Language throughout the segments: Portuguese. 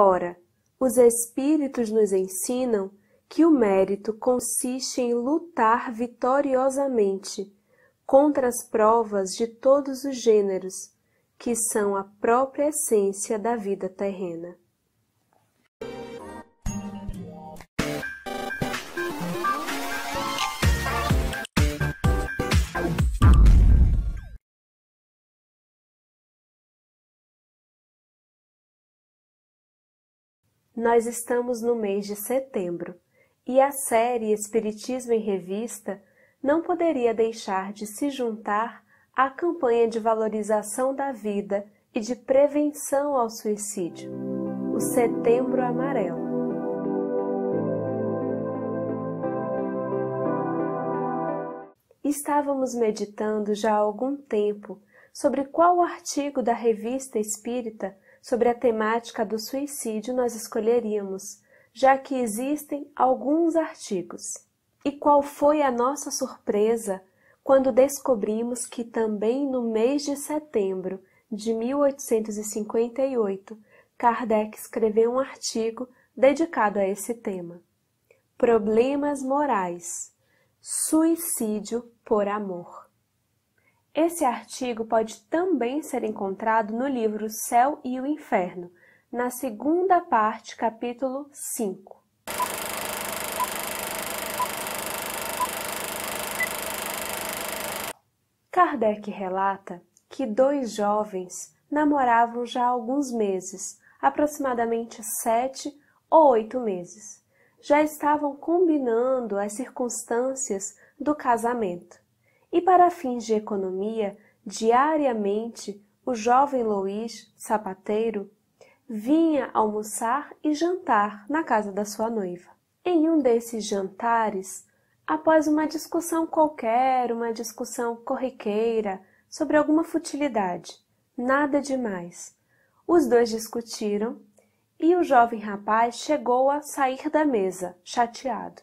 Ora, os Espíritos nos ensinam que o mérito consiste em lutar vitoriosamente contra as provas de todos os gêneros, que são a própria essência da vida terrena. Nós estamos no mês de setembro e a série Espiritismo em Revista não poderia deixar de se juntar à campanha de valorização da vida e de prevenção ao suicídio, o Setembro Amarelo. Estávamos meditando já há algum tempo sobre qual artigo da Revista Espírita sobre a temática do suicídio nós escolheríamos, já que existem alguns artigos. E qual foi a nossa surpresa quando descobrimos que também no mês de setembro de 1858, Kardec escreveu um artigo dedicado a esse tema. Problemas morais. Suicídio por amor. Esse artigo pode também ser encontrado no livro Céu e o Inferno, na segunda parte, capítulo 5. Kardec relata que dois jovens namoravam já há alguns meses, aproximadamente sete ou oito meses. Já estavam combinando as circunstâncias do casamento e para fins de economia, diariamente o jovem Luiz, sapateiro, vinha almoçar e jantar na casa da sua noiva. Em um desses jantares, após uma discussão qualquer, uma discussão corriqueira sobre alguma futilidade, nada demais, os dois discutiram e o jovem rapaz chegou a sair da mesa, chateado.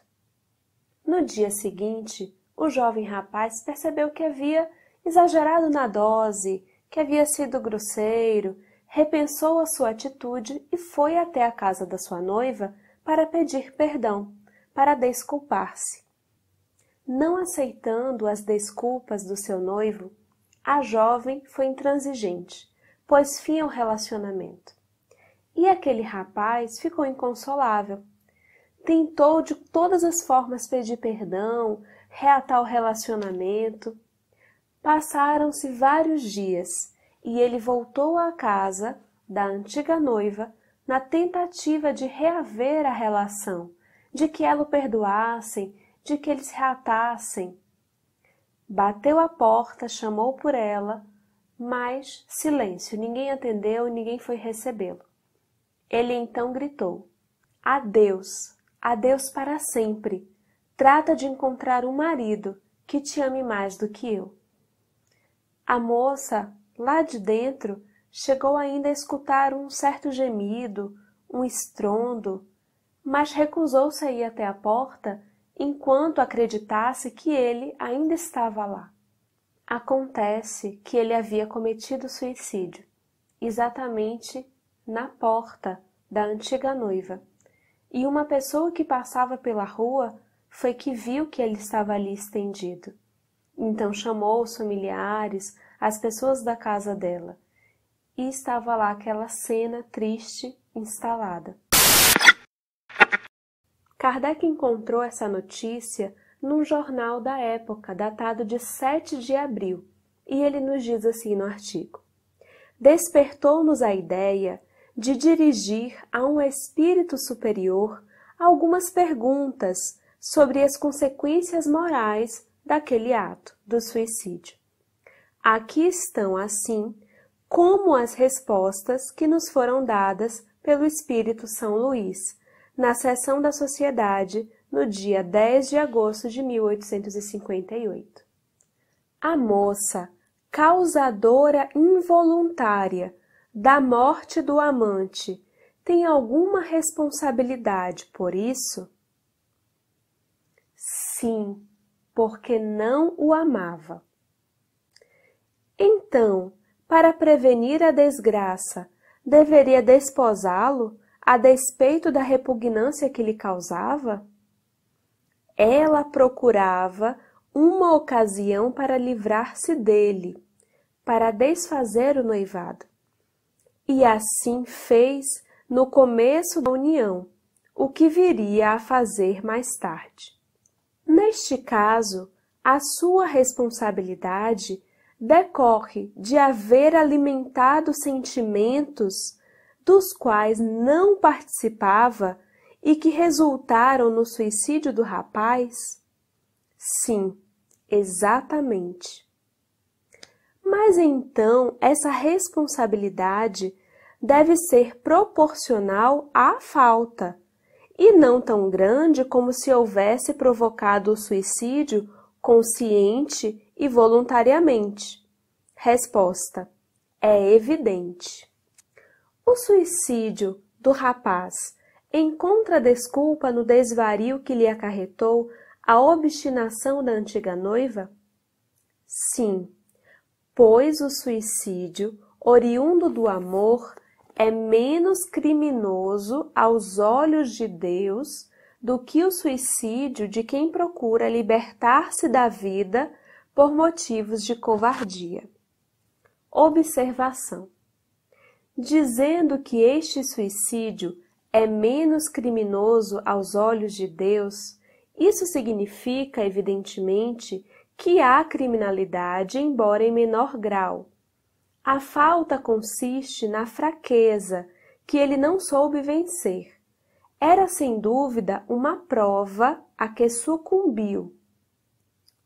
No dia seguinte, o jovem rapaz percebeu que havia exagerado na dose, que havia sido grosseiro, repensou a sua atitude e foi até a casa da sua noiva para pedir perdão, para desculpar-se. Não aceitando as desculpas do seu noivo, a jovem foi intransigente, pôs fim ao relacionamento. E aquele rapaz ficou inconsolável. Tentou de todas as formas pedir perdão, reatar o relacionamento. Passaram-se vários dias e ele voltou à casa da antiga noiva na tentativa de reaver a relação, de que ela o perdoassem, de que eles reatassem. Bateu a porta, chamou por ela, mas silêncio, ninguém atendeu, ninguém foi recebê-lo. Ele então gritou: Adeus, adeus para sempre. Trata de encontrar um marido que te ame mais do que eu. A moça, lá de dentro, chegou ainda a escutar um certo gemido, um estrondo, mas recusou-se a ir até a porta enquanto acreditasse que ele ainda estava lá. Acontece que ele havia cometido suicídio, exatamente na porta da antiga noiva, e uma pessoa que passava pela rua foi que viu que ele estava ali estendido. Então chamou os familiares, as pessoas da casa dela, e estava lá aquela cena triste instalada. Kardec encontrou essa notícia num jornal da época, datado de 7 de abril, e ele nos diz assim no artigo: Despertou-nos a ideia de dirigir a um espírito superior algumas perguntas sobre as consequências morais daquele ato do suicídio. Aqui estão, assim, como as respostas que nos foram dadas pelo Espírito São Luís, na sessão da Sociedade, no dia 10 de agosto de 1858. A moça, causadora involuntária da morte do amante, tem alguma responsabilidade por isso? Sim, porque não o amava. Então, para prevenir a desgraça, deveria desposá-lo, a despeito da repugnância que lhe causava? Ela procurava uma ocasião para livrar-se dele, para desfazer o noivado. E assim fez no começo da união, o que viria a fazer mais tarde. Neste caso, a sua responsabilidade decorre de haver alimentado sentimentos dos quais não participava e que resultaram no suicídio do rapaz? Sim, exatamente. Mas então essa responsabilidade deve ser proporcional à falta e não tão grande como se houvesse provocado o suicídio consciente e voluntariamente. Resposta: é evidente. O suicídio do rapaz encontra desculpa no desvario que lhe acarretou a obstinação da antiga noiva? Sim, pois o suicídio, oriundo do amor, é menos criminoso aos olhos de Deus do que o suicídio de quem procura libertar-se da vida por motivos de covardia. Observação: dizendo que este suicídio é menos criminoso aos olhos de Deus, isso significa, evidentemente, que há criminalidade, embora em menor grau. A falta consiste na fraqueza que ele não soube vencer. Era sem dúvida uma prova a que sucumbiu.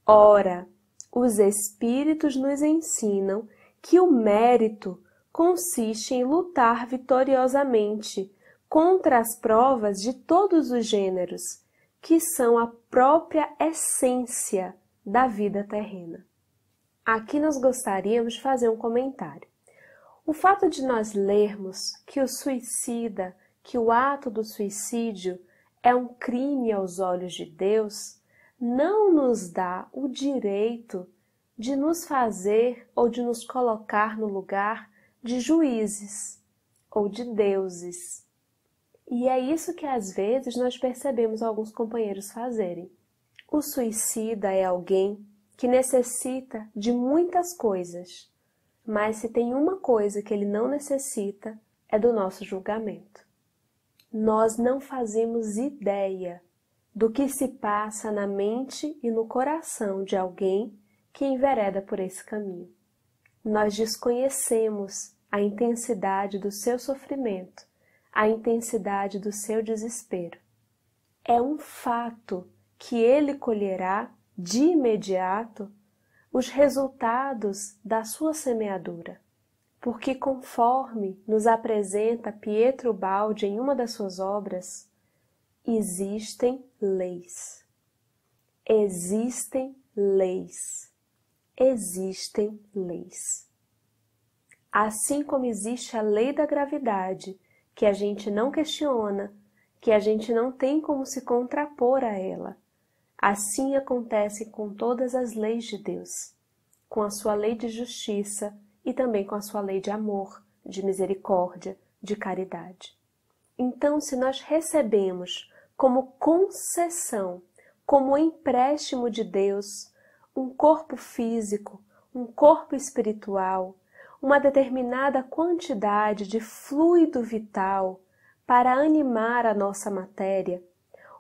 Ora, os Espíritos nos ensinam que o mérito consiste em lutar vitoriosamente contra as provas de todos os gêneros, que são a própria essência da vida terrena. Aqui nós gostaríamos de fazer um comentário. O fato de nós lermos que o suicida, que o ato do suicídio é um crime aos olhos de Deus, não nos dá o direito de nos fazer ou de nos colocar no lugar de juízes ou de deuses. E é isso que às vezes nós percebemos alguns companheiros fazerem. O suicida é alguém que necessita de muitas coisas, mas se tem uma coisa que ele não necessita é do nosso julgamento. Nós não fazemos ideia do que se passa na mente e no coração de alguém que envereda por esse caminho. Nós desconhecemos a intensidade do seu sofrimento a intensidade do seu desespero. É um fato que ele colherá de imediato os resultados da sua semeadura, porque conforme nos apresenta Pietro Baldi em uma das suas obras, existem leis. Existem leis. Existem leis. Assim como existe a lei da gravidade, que a gente não questiona, que a gente não tem como se contrapor a ela. Assim acontece com todas as leis de Deus, com a sua lei de justiça e também com a sua lei de amor, de misericórdia, de caridade. Então, se nós recebemos como concessão, como empréstimo de Deus, um corpo físico, um corpo espiritual, uma determinada quantidade de fluido vital para animar a nossa matéria,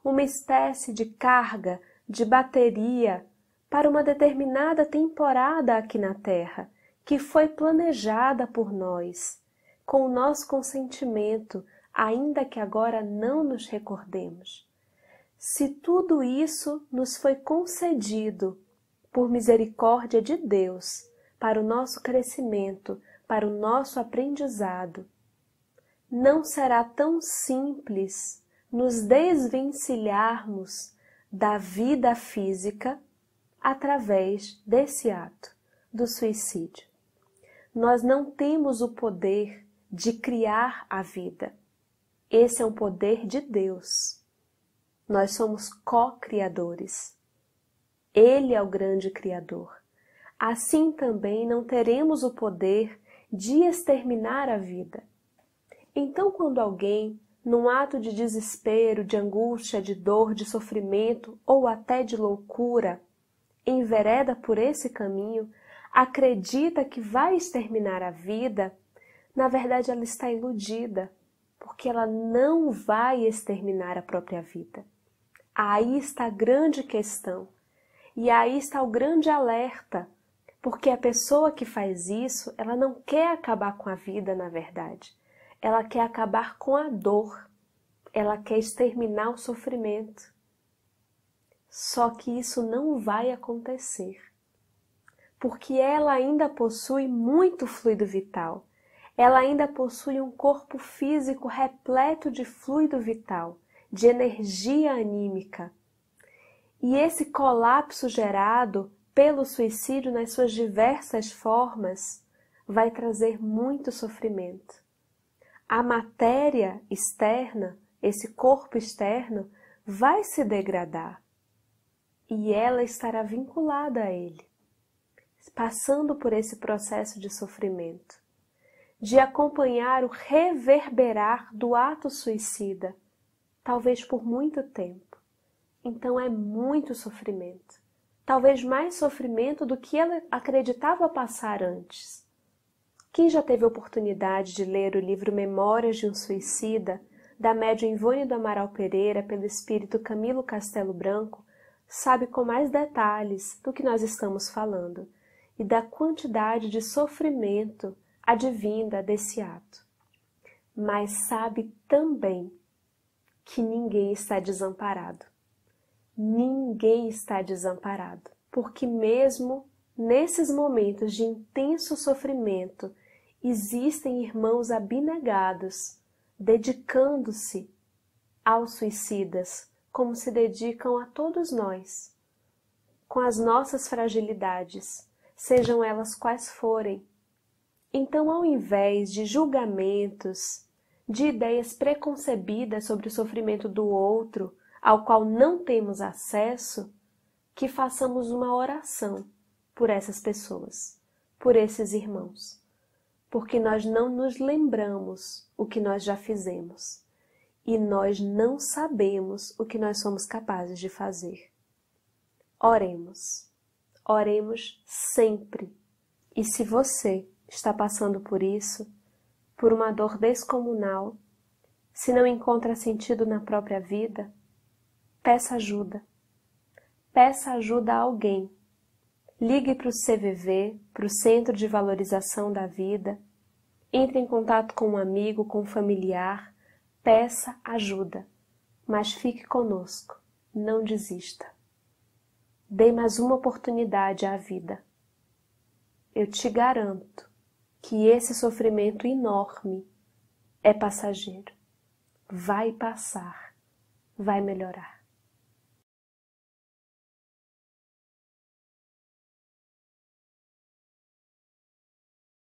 uma espécie de carga, de bateria para uma determinada temporada aqui na Terra, que foi planejada por nós, com o nosso consentimento, ainda que agora não nos recordemos. Se tudo isso nos foi concedido por misericórdia de Deus, para o nosso crescimento, para o nosso aprendizado. Não será tão simples nos desvencilharmos da vida física através desse ato do suicídio. Nós não temos o poder de criar a vida. Esse é um poder de Deus. Nós somos co-criadores. Ele é o grande criador assim também não teremos o poder de exterminar a vida. Então, quando alguém num ato de desespero, de angústia, de dor, de sofrimento ou até de loucura, envereda por esse caminho, acredita que vai exterminar a vida, na verdade ela está iludida, porque ela não vai exterminar a própria vida. Aí está a grande questão. E aí está o grande alerta, porque a pessoa que faz isso, ela não quer acabar com a vida, na verdade. Ela quer acabar com a dor. Ela quer exterminar o sofrimento. Só que isso não vai acontecer. Porque ela ainda possui muito fluido vital. Ela ainda possui um corpo físico repleto de fluido vital, de energia anímica. E esse colapso gerado pelo suicídio nas suas diversas formas vai trazer muito sofrimento. A matéria externa, esse corpo externo, vai se degradar e ela estará vinculada a ele, passando por esse processo de sofrimento, de acompanhar o reverberar do ato suicida, talvez por muito tempo. Então é muito sofrimento talvez mais sofrimento do que ela acreditava passar antes. Quem já teve oportunidade de ler o livro Memórias de um Suicida, da médium Ivone do Amaral Pereira, pelo espírito Camilo Castelo Branco, sabe com mais detalhes do que nós estamos falando e da quantidade de sofrimento advinda desse ato. Mas sabe também que ninguém está desamparado ninguém está desamparado, porque mesmo nesses momentos de intenso sofrimento, existem irmãos abnegados, dedicando-se aos suicidas, como se dedicam a todos nós, com as nossas fragilidades, sejam elas quais forem. Então, ao invés de julgamentos, de ideias preconcebidas sobre o sofrimento do outro, ao qual não temos acesso, que façamos uma oração por essas pessoas, por esses irmãos, porque nós não nos lembramos o que nós já fizemos e nós não sabemos o que nós somos capazes de fazer. Oremos, oremos sempre. E se você está passando por isso, por uma dor descomunal, se não encontra sentido na própria vida, Peça ajuda. Peça ajuda a alguém. Ligue para o CVV, para o Centro de Valorização da Vida. Entre em contato com um amigo, com um familiar. Peça ajuda. Mas fique conosco. Não desista. Dê mais uma oportunidade à vida. Eu te garanto que esse sofrimento enorme é passageiro. Vai passar, vai melhorar.